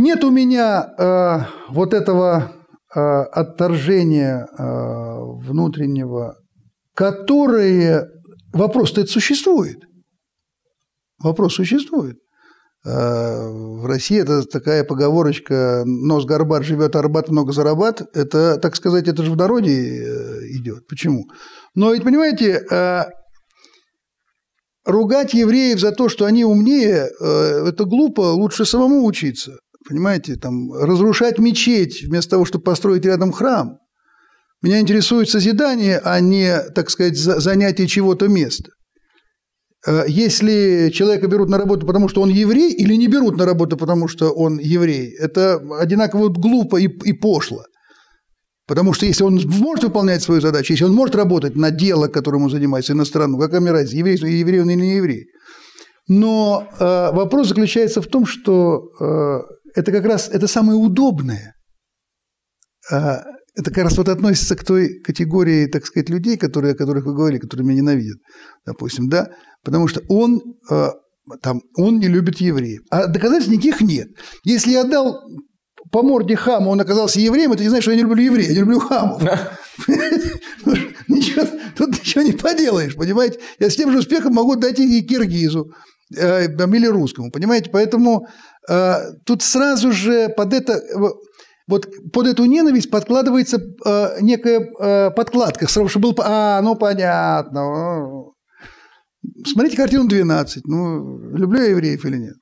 Нет у меня э, вот этого э, отторжения э, внутреннего, которое... Вопрос-то это существует. Вопрос существует. Э, в России это такая поговорочка «нос горбат живет, арбат много зарабат». Это, так сказать, это же в народе э, идет. Почему? Но ведь, понимаете, э, ругать евреев за то, что они умнее, это глупо, лучше самому учиться. Понимаете, там, разрушать мечеть вместо того, чтобы построить рядом храм. Меня интересует созидание, а не, так сказать, занятие чего-то места. Э, если человека берут на работу, потому что он еврей, или не берут на работу, потому что он еврей, это одинаково глупо и, и пошло. Потому что если он может выполнять свою задачу, если он может работать на дело, которым он занимается, и на страну, какая разница, еврей, еврей он или не еврей. Но э, вопрос заключается в том, что э, это как раз это самое удобное. Э, это как раз вот относится к той категории, так сказать, людей, которые, о которых вы говорили, которые меня ненавидят, допустим, да, потому что он, э, там, он не любит евреев. А доказательств никаких нет. Если я дал по морде хаму, он оказался евреем, это не значит, что я не люблю евреев, я не люблю хамов. Ничего, тут ничего не поделаешь, понимаете? Я с тем же успехом могу дать и киргизу или русскому, понимаете? Поэтому э, тут сразу же под это вот под эту ненависть подкладывается э, некая э, подкладка, чтобы был... А, ну понятно. Смотрите картину 12. Ну, люблю я евреев или нет?